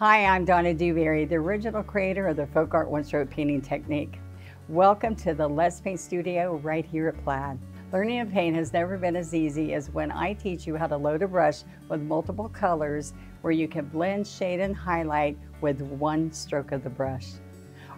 Hi, I'm Donna Dewberry, the original creator of the FolkArt One Stroke painting technique. Welcome to the Let's Paint Studio right here at Plaid. Learning to paint has never been as easy as when I teach you how to load a brush with multiple colors where you can blend, shade, and highlight with one stroke of the brush.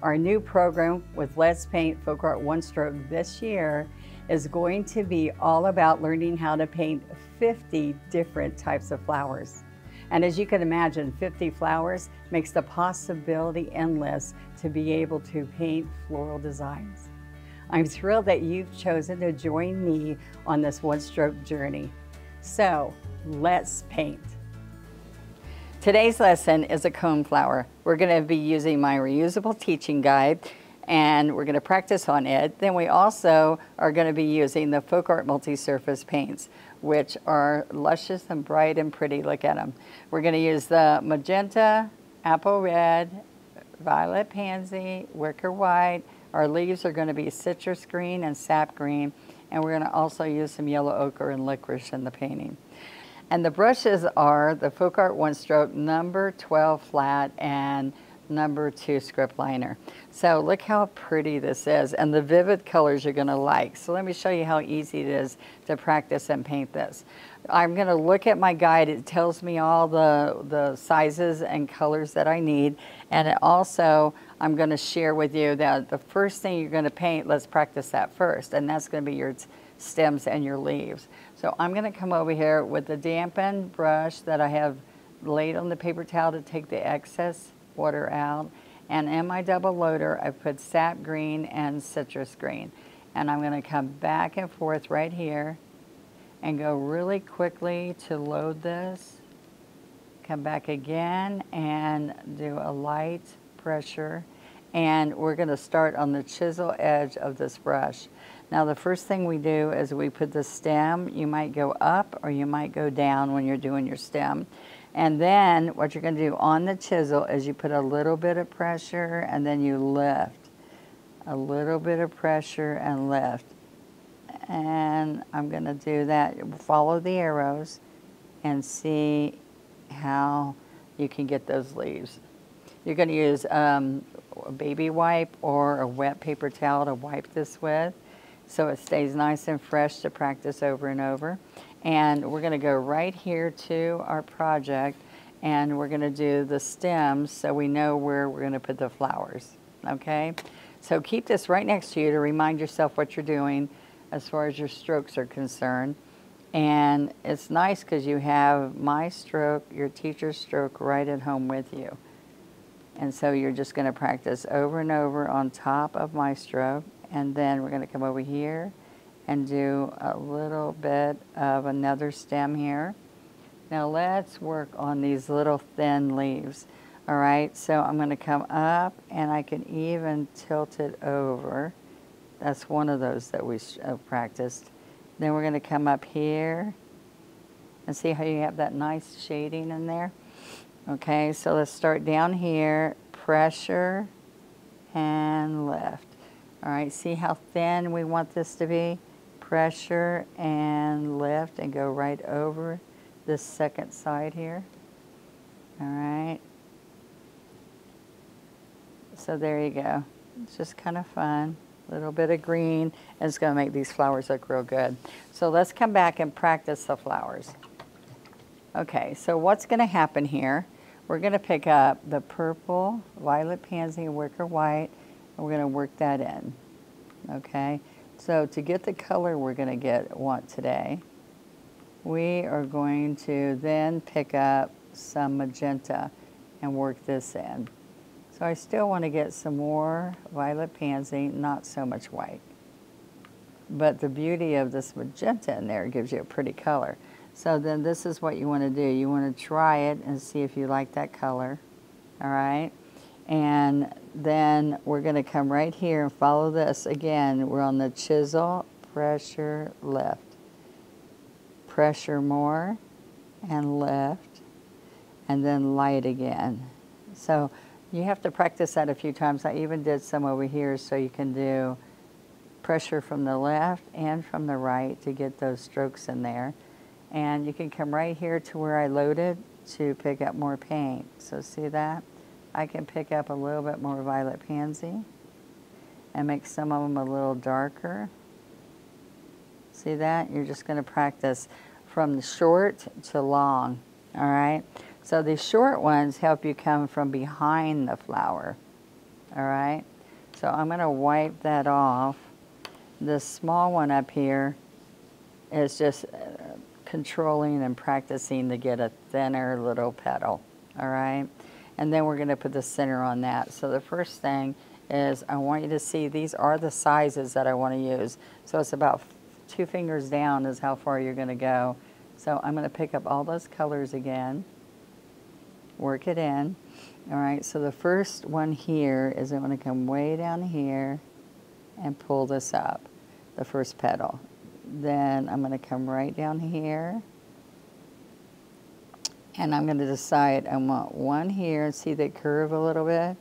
Our new program with Let's Paint FolkArt One Stroke this year is going to be all about learning how to paint 50 different types of flowers. And as you can imagine, 50 flowers makes the possibility endless to be able to paint floral designs. I'm thrilled that you've chosen to join me on this one stroke journey. So let's paint. Today's lesson is a cone flower. We're going to be using my reusable teaching guide and we're going to practice on it. Then we also are going to be using the FolkArt Multi-Surface paints which are luscious and bright and pretty. Look at them. We're going to use the magenta, apple red, violet pansy, wicker white. Our leaves are going to be citrus green and sap green. And we're going to also use some yellow ochre and licorice in the painting. And the brushes are the FolkArt One Stroke number 12 flat and number two script liner. So look how pretty this is and the vivid colors you're gonna like. So let me show you how easy it is to practice and paint this. I'm gonna look at my guide. It tells me all the, the sizes and colors that I need. And it also, I'm gonna share with you that the first thing you're gonna paint, let's practice that first. And that's gonna be your stems and your leaves. So I'm gonna come over here with the dampened brush that I have laid on the paper towel to take the excess water out. And in my double loader, I put sap green and citrus green. And I'm gonna come back and forth right here and go really quickly to load this. Come back again and do a light pressure. And we're gonna start on the chisel edge of this brush. Now the first thing we do is we put the stem, you might go up or you might go down when you're doing your stem. And then what you're going to do on the chisel is you put a little bit of pressure and then you lift. A little bit of pressure and lift. And I'm going to do that. Follow the arrows and see how you can get those leaves. You're going to use um, a baby wipe or a wet paper towel to wipe this with so it stays nice and fresh to practice over and over. And we're gonna go right here to our project and we're gonna do the stems so we know where we're gonna put the flowers, okay? So keep this right next to you to remind yourself what you're doing as far as your strokes are concerned. And it's nice because you have my stroke, your teacher's stroke right at home with you. And so you're just gonna practice over and over on top of my stroke. And then we're gonna come over here and do a little bit of another stem here. Now let's work on these little thin leaves. All right, so I'm gonna come up and I can even tilt it over. That's one of those that we uh, practiced. Then we're gonna come up here and see how you have that nice shading in there. Okay, so let's start down here, pressure and lift. All right, see how thin we want this to be? Pressure and lift and go right over this second side here. All right. So there you go. It's just kind of fun. A little bit of green, and it's going to make these flowers look real good. So let's come back and practice the flowers. Okay, so what's going to happen here? We're going to pick up the purple, violet pansy, and wicker white, and we're going to work that in. Okay, so to get the color we're going to get want today, we are going to then pick up some magenta and work this in. So I still want to get some more violet pansy, not so much white. But the beauty of this magenta in there gives you a pretty color. So then this is what you want to do. You want to try it and see if you like that color. All right. And then we're going to come right here and follow this. Again, we're on the chisel, pressure, lift. Pressure more and lift, and then light again. So you have to practice that a few times. I even did some over here so you can do pressure from the left and from the right to get those strokes in there. And you can come right here to where I loaded to pick up more paint. So see that? I can pick up a little bit more violet pansy and make some of them a little darker. See that? You're just going to practice from the short to long, all right? So the short ones help you come from behind the flower, all right? So I'm going to wipe that off. This small one up here is just uh, controlling and practicing to get a thinner little petal, all right? And then we're going to put the center on that. So the first thing is I want you to see these are the sizes that I want to use. So it's about two fingers down is how far you're going to go. So I'm going to pick up all those colors again, work it in. All right, so the first one here is I'm going to come way down here and pull this up, the first petal. Then I'm going to come right down here and I'm going to decide I want one here, and see that curve a little bit,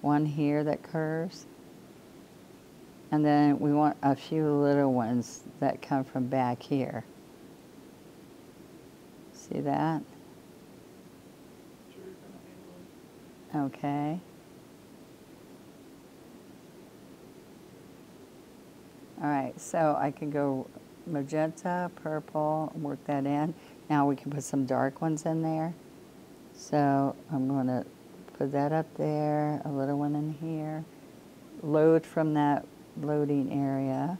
one here that curves, and then we want a few little ones that come from back here. See that? Okay. All right, so I can go magenta, purple, work that in. Now we can put some dark ones in there. So I'm going to put that up there, a little one in here. Load from that loading area.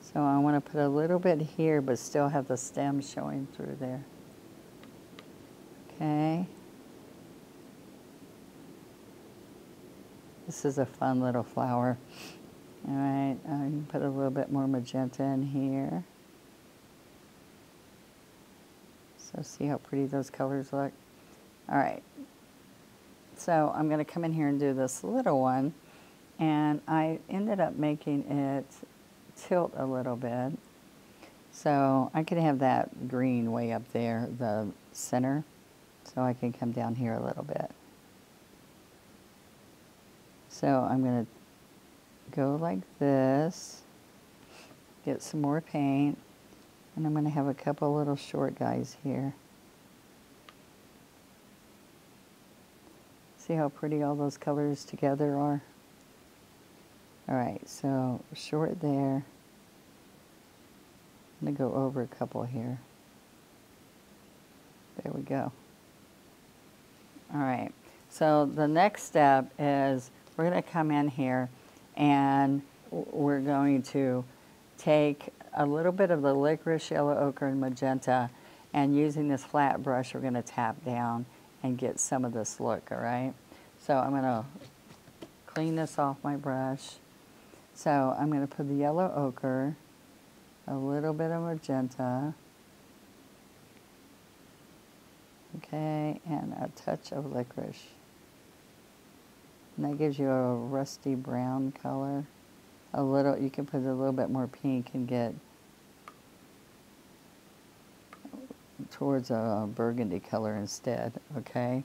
So I want to put a little bit here, but still have the stem showing through there. Okay. This is a fun little flower. All right, uh, I can put a little bit more magenta in here. So see how pretty those colors look? All right, so I'm going to come in here and do this little one. And I ended up making it tilt a little bit. So I could have that green way up there, the center. So I can come down here a little bit. So I'm going to go like this, get some more paint, and I'm going to have a couple little short guys here. See how pretty all those colors together are? All right, so short there. I'm going to go over a couple here. There we go. All right, so the next step is we're going to come in here and we're going to take a little bit of the licorice, yellow ochre, and magenta, and using this flat brush, we're going to tap down and get some of this look, all right? So I'm going to clean this off my brush. So I'm going to put the yellow ochre, a little bit of magenta, okay, and a touch of licorice. And that gives you a rusty brown color. A little, you can put a little bit more pink and get towards a burgundy color instead, okay?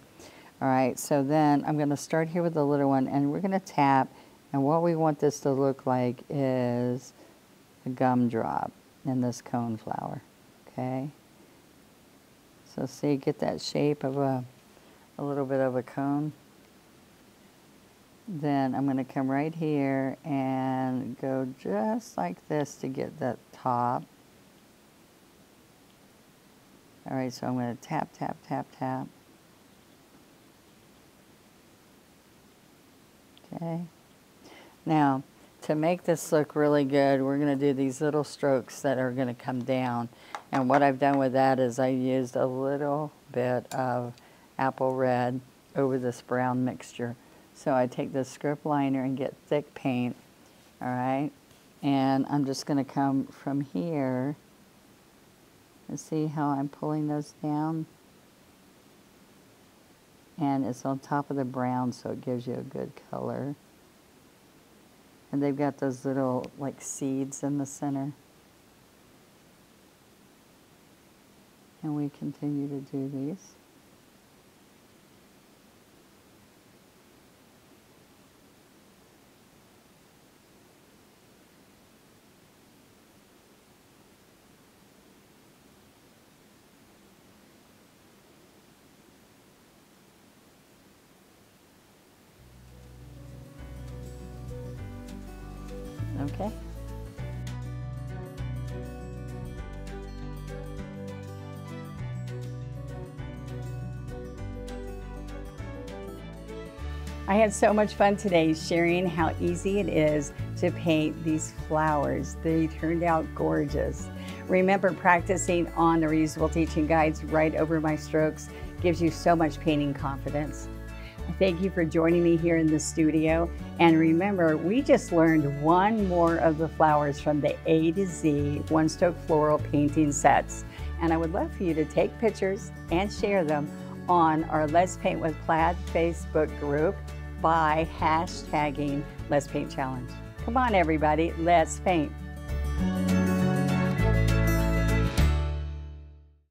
All right, so then I'm gonna start here with the little one and we're gonna tap and what we want this to look like is a gumdrop in this cone flower, okay? So see, get that shape of a, a little bit of a cone then I'm going to come right here and go just like this to get that top. All right, so I'm going to tap, tap, tap, tap. Okay. Now, to make this look really good, we're going to do these little strokes that are going to come down. And what I've done with that is I used a little bit of apple red over this brown mixture. So I take the script liner and get thick paint, all right? And I'm just going to come from here and see how I'm pulling those down. And it's on top of the brown, so it gives you a good color. And they've got those little, like, seeds in the center. And we continue to do these. Okay. I had so much fun today sharing how easy it is to paint these flowers. They turned out gorgeous. Remember practicing on the reusable teaching guides right over my strokes gives you so much painting confidence. Thank you for joining me here in the studio. And remember, we just learned one more of the flowers from the A to Z One Stroke Floral painting sets. And I would love for you to take pictures and share them on our Let's Paint with Plaid Facebook group by hashtagging Let's Paint Challenge. Come on, everybody, let's paint.